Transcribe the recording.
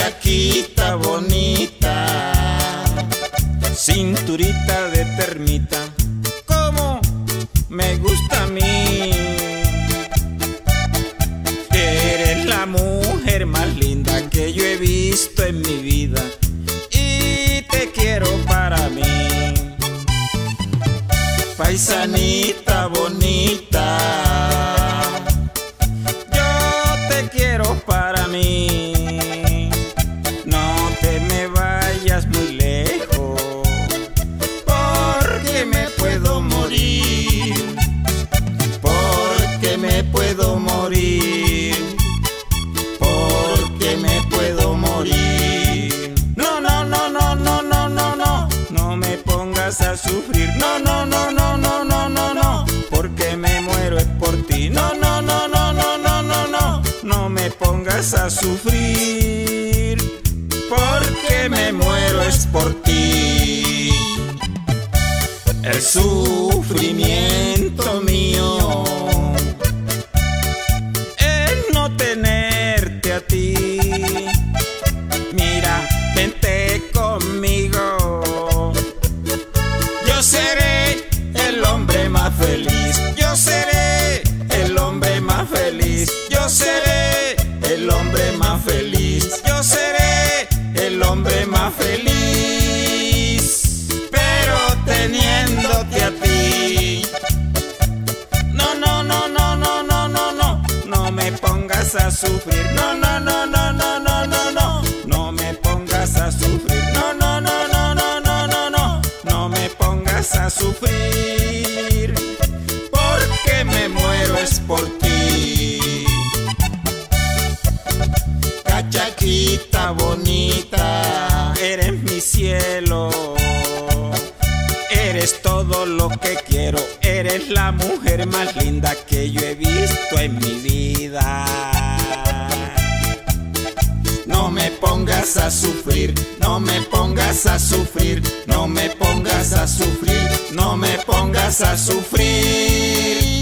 chaquita bonita, cinturita de termita, como me gusta a mí. Eres la mujer más linda que yo he visto en mi vida y te quiero para mí. Paisanita bonita a sufrir. No, no, no, no, no, no, no, no. Porque me muero es por ti. No, no, no, no, no, no, no, no. No me pongas a sufrir. Porque me muero es por ti. El sufrimiento mío Yo seré el hombre más feliz. Yo seré el hombre más feliz. Yo seré el hombre más feliz. Pero teniéndote a ti. No, no, no, no, no, no, no, no. No me pongas a sufrir. No, no, no, no, no, es por ti. Cachaquita bonita, eres mi cielo. Eres todo lo que quiero, eres la mujer más linda que yo he visto en mi vida. No me pongas a sufrir, no me pongas a sufrir, no me pongas a sufrir, no me pongas a sufrir.